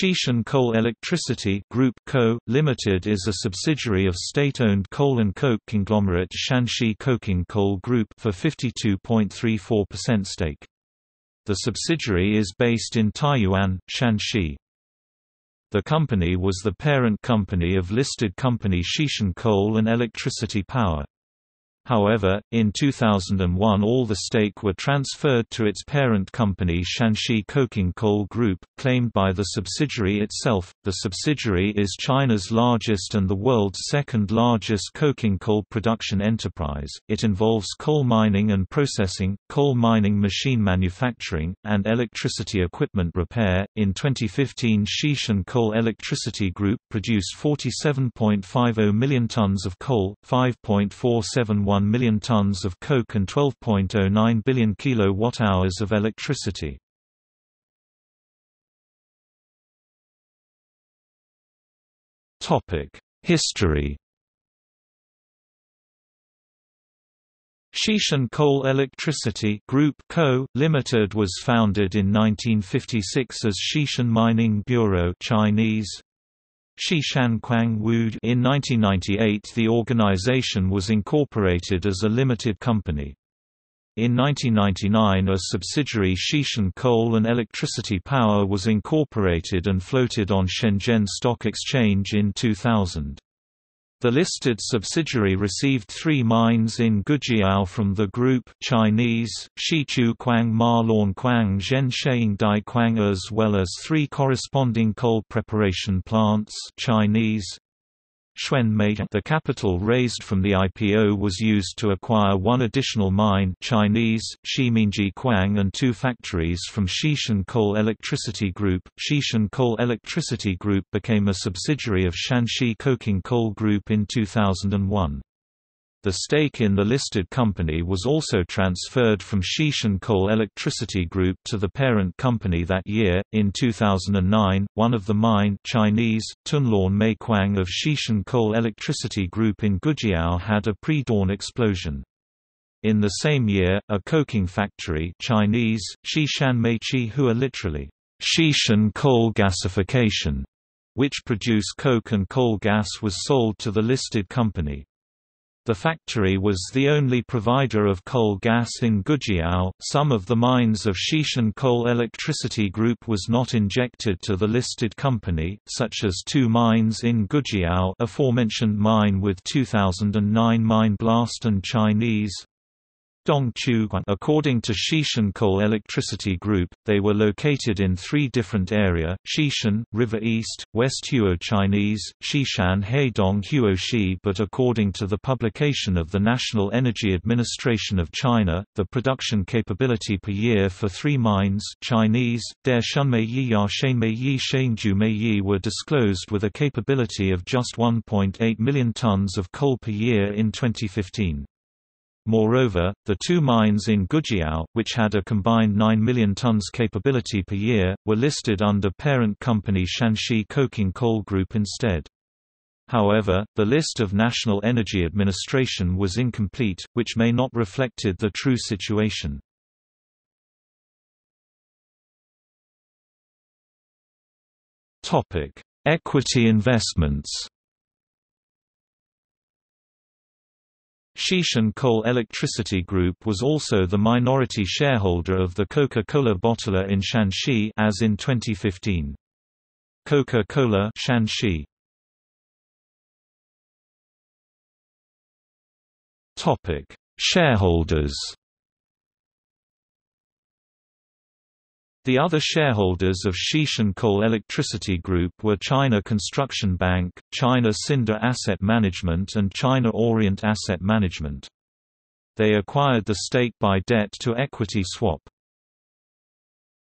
Xishan Coal Electricity Group Co., Limited is a subsidiary of state-owned coal and coke conglomerate Shanxi Coking Coal Group for 52.34% stake. The subsidiary is based in Taiyuan, Shanxi. The company was the parent company of listed company Xishan Coal and Electricity Power. However, in 2001 all the stake were transferred to its parent company Shanxi Coking Coal Group, claimed by the subsidiary itself. The subsidiary is China's largest and the world's second largest coking coal production enterprise. It involves coal mining and processing, coal mining machine manufacturing, and electricity equipment repair. In 2015, Xishan Coal Electricity Group produced 47.50 million tons of coal, 5.471 1 million tons of coke and 12.09 billion kilowatt-hours of electricity. History Xishan Coal Electricity Group Co., Limited was founded in 1956 as Xishan Mining Bureau Chinese, Xishan Wud in 1998 the organization was incorporated as a limited company. In 1999 a subsidiary Xishan Coal and Electricity Power was incorporated and floated on Shenzhen Stock Exchange in 2000. The listed subsidiary received three mines in Gujiao from the group Chinese, Shichu Quang Ma Quang Zhen Sheing Dai Quang as well as three corresponding coal preparation plants Chinese, the capital raised from the IPO was used to acquire one additional mine Chinese, Ximinji Quang and two factories from Xishan Coal Electricity Group. Xishan Coal Electricity Group became a subsidiary of Shanxi Coking Coal Group in 2001. The stake in the listed company was also transferred from Xishan Coal Electricity Group to the parent company that year. In 2009, one of the mine Chinese Tunlan Meiquang of Xishan Coal Electricity Group in Gujiao had a pre-dawn explosion. In the same year, a coking factory Chinese Xishan Meiqi Hua literally Xishan coal gasification, which produced coke and coal gas was sold to the listed company. The factory was the only provider of coal gas in Gujiao. Some of the mines of Xishan Coal Electricity Group was not injected to the listed company, such as two mines in Gujiao, aforementioned mine with 2009 mine blast and Chinese According to Xishan Coal Electricity Group, they were located in three different area, Xishan, River East, West Huo Chinese, Xishan Heidong Huoxi but according to the publication of the National Energy Administration of China, the production capability per year for three mines Chinese, Der Shunmeiyi Ya Shenmeiyi Shengju were disclosed with a capability of just 1.8 million tons of coal per year in 2015. Moreover, the two mines in Gujiao, which had a combined 9 million tons capability per year, were listed under parent company Shanxi Coking Coal Group instead. However, the list of National Energy Administration was incomplete, which may not reflected the true situation. Equity investments Xishan Coal Electricity Group was also the minority shareholder of the Coca-Cola bottler in Shanxi as in 2015. Coca-Cola Shanxi Topic: Shareholders The other shareholders of Xishan Coal Electricity Group were China Construction Bank, China Cinda Asset Management and China Orient Asset Management. They acquired the stake by debt to equity swap.